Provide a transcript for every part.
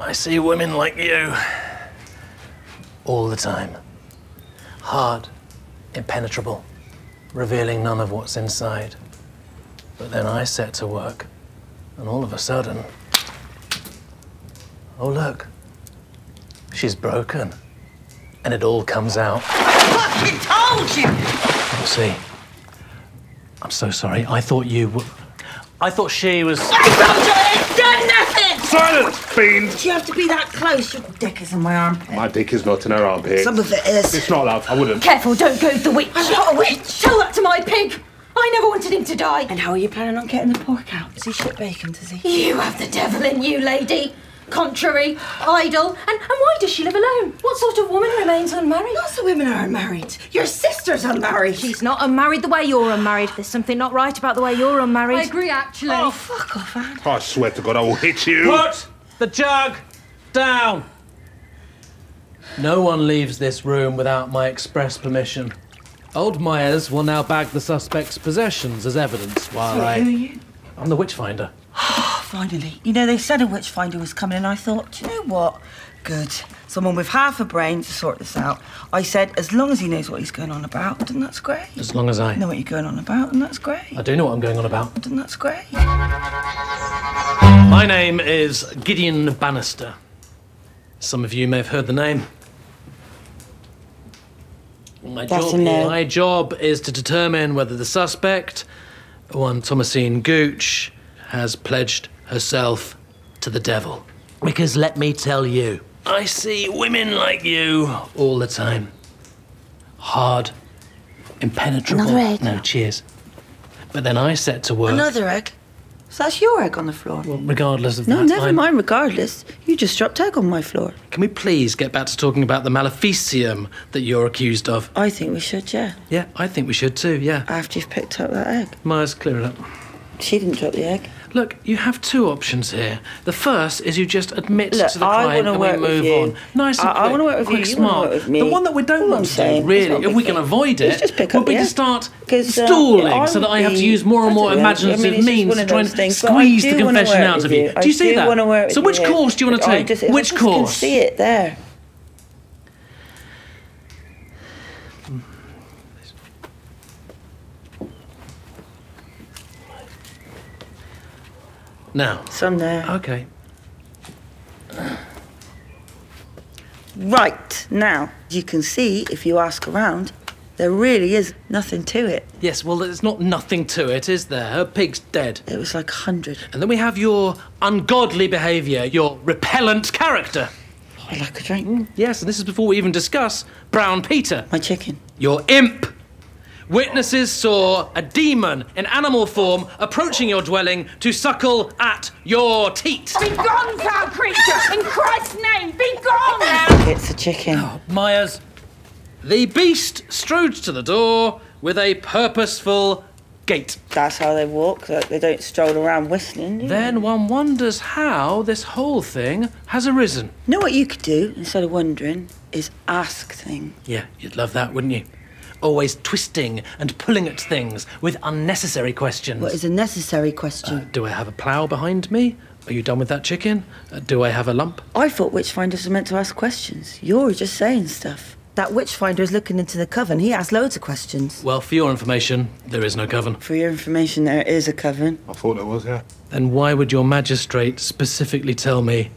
I see women like you all the time. Hard, impenetrable, revealing none of what's inside. But then I set to work, and all of a sudden. Oh, look. She's broken. And it all comes out. fucking told you! See, I'm so sorry. I thought you were. I thought she was. I told you it's done nothing! Silence, fiend! Do you have to be that close? Your dick is in my armpit. My dick is not in her armpit. Some of it is. It's not, love. I wouldn't. Careful, don't go to the witch. I'm not a witch. Tell that to my pig. I never wanted him to die. And how are you planning on getting the pork out? Does he shit bacon, does he? You have the devil in you, lady. Contrary, idle, and, and why does she live alone? What sort of woman remains unmarried? Lots of women are unmarried. Your sister's unmarried. She's not unmarried the way you're unmarried. There's something not right about the way you're unmarried. I agree, actually. Oh, fuck off, Anne. I swear to God, I will hit you. Put the jug down! No one leaves this room without my express permission. Old Myers will now bag the suspect's possessions as evidence while Who are I. you? I'm the witchfinder. Finally. You know, they said a witch finder was coming, and I thought, do you know what? Good. Someone with half a brain to sort this out. I said, as long as he knows what he's going on about, then that's great. As long as I. know what you're going on about, and that's great. I do know what I'm going on about. Then that's great. My name is Gideon Bannister. Some of you may have heard the name. My That's job, a no. my job is to determine whether the suspect, one Thomasine Gooch, has pledged herself to the devil. Because let me tell you, I see women like you all the time. Hard, impenetrable. Another egg? No, cheers. But then I set to work. Another egg. So that's your egg on the floor. Well, regardless of no, that, never I'm- mind, regardless. You just dropped egg on my floor. Can we please get back to talking about the maleficium that you're accused of? I think we should, yeah. Yeah, I think we should too, yeah. After you've picked up that egg. Myers, clear it up. She didn't drop the egg. Look, you have two options here. The first is you just admit Look, to the crime and we move you. on. Nice and I- I quick, wanna work with you, quick, you smart. me. The one that we don't All want I'm to saying, do, really, it's not a if we can thing. avoid it, just pick would be the to start uh, stalling so that I have to use more and more imaginative I mean, means to try and things, squeeze the confession out of you. Do you see that? wanna work with So which course do you want to take? just- if I which can course? see it there. Now. Some there. Okay. Right, now, you can see, if you ask around, there really is nothing to it. Yes, well, there's not nothing to it, is there? Her pig's dead. It was like a hundred. And then we have your ungodly behaviour, your repellent character. I like a drink. Mm, yes, and this is before we even discuss Brown Peter. My chicken. Your imp. Witnesses saw a demon in animal form approaching your dwelling to suckle at your teat. Be gone, foul creature! In Christ's name, be gone! It's a chicken. Oh, Myers. The beast strode to the door with a purposeful gait. That's how they walk. Like they don't stroll around whistling. do you? Then one wonders how this whole thing has arisen. know what you could do instead of wondering is ask things. Yeah, you'd love that, wouldn't you? Always twisting and pulling at things with unnecessary questions. What is a necessary question? Do I have a plough behind me? Are you done with that chicken? Uh, do I have a lump? I thought witchfinders were meant to ask questions. You're just saying stuff. That witchfinder is looking into the coven. He asks loads of questions. Well, for your information, there is no coven. For your information, there is a coven. I thought there was, yeah. Then why would your magistrate specifically tell me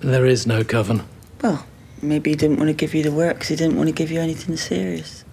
there is no coven? Well, maybe he didn't want to give you the work because he didn't want to give you anything serious.